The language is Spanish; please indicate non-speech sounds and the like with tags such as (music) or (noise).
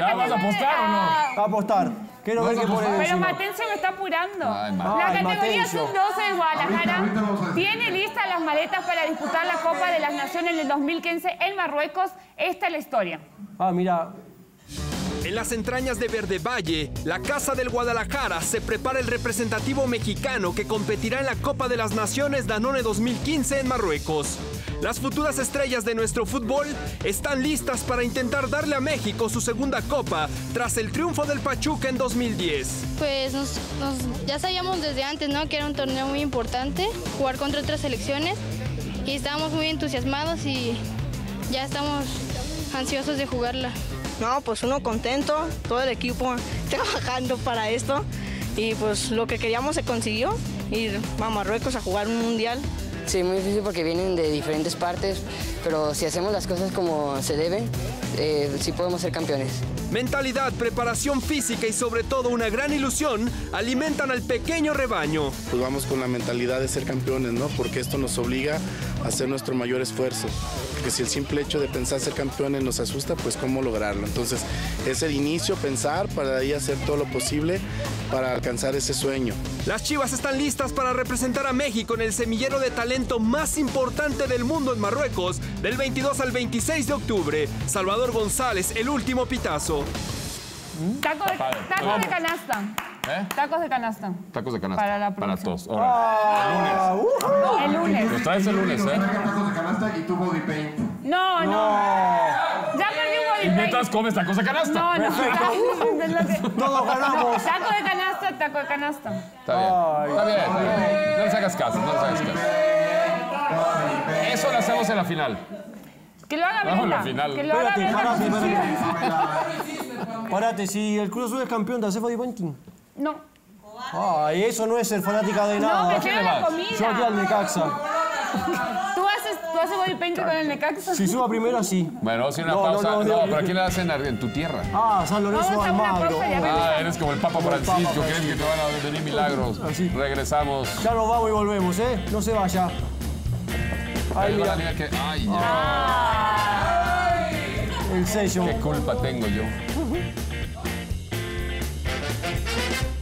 la ¿Ya vas a apostar o no? Ah, A apostar. Quiero ver ¿Vas a qué pone apostar? Pero. Matencio me está apurando. Ay, la Ay, categoría Matencio. sub-12 de Guadalajara tiene listas las maletas para disputar la Copa de las Naciones en el 2015 en Marruecos. Esta es la historia. Ah, mira. En las entrañas de Verde Valle, la Casa del Guadalajara, se prepara el representativo mexicano que competirá en la Copa de las Naciones Danone 2015 en Marruecos. Las futuras estrellas de nuestro fútbol están listas para intentar darle a México su segunda copa tras el triunfo del Pachuca en 2010. Pues ya sabíamos desde antes, ¿no? Que era un torneo muy importante, jugar contra otras selecciones y estábamos muy entusiasmados y ya estamos ansiosos de jugarla. No, pues uno contento, todo el equipo (laughs) trabajando para esto y pues lo que queríamos se consiguió, ir a Marruecos a jugar un mundial. Sí, muy difícil porque vienen de diferentes partes, pero si hacemos las cosas como se deben, eh, sí podemos ser campeones. Mentalidad, preparación física y sobre todo una gran ilusión alimentan al pequeño rebaño. pues vamos con la mentalidad de ser campeones, ¿no? Porque esto nos obliga a hacer nuestro mayor esfuerzo. Porque si el simple hecho de pensar ser campeones nos asusta, pues cómo lograrlo. Entonces, es el inicio, pensar para ahí hacer todo lo posible para alcanzar ese sueño. Las Chivas están listas para representar a México en el semillero de talento más importante del mundo en Marruecos del 22 al 26 de octubre. Salvador González, el último pitazo. Taco de, padre. tacos de Vamos. canasta. ¿Eh? Tacos de canasta. Tacos de canasta. Para la Para todos. Órale. El lunes. Los traes el lunes, ¿eh? tacos de canasta y tu body paint. No, no. Ya perdí un body Y mientras comes tacos de canasta. No, no. Todos (laughs) ganamos. Taco de canasta, taco de canasta. Está bien. Está bien. está bien. No les hagas caso, no les hagas caso. Eso lo hacemos en la final. Que lo haga Vamos a Brenda. la final. Que lo haga Brenda. Parate, si el Cruz Azul es campeón, ¿te hace body painting? No. Ay, eso no es ser fanática de No, nada. prefiero la Yo aquí al comida. Necaxa. ¿Tú haces, tú haces body painting con el Necaxa? Si subo a primera, sí. Bueno, vamos a a una No, no, pausa. no, No, no. pero aquí le hacen en tu tierra. Ah, San Lorenzo Vamos a una Almagro. pausa, ya Ah, eres como el Papa el Papa Francisco. ¿Crees Francisco. que te van a venir milagros? Así. Regresamos. Ya nos vamos y volvemos, ¿eh? No se vaya. Ahí Ahí va la mira, liga que. Ay, ya. ¿Qué culpa tengo yo? (laughs)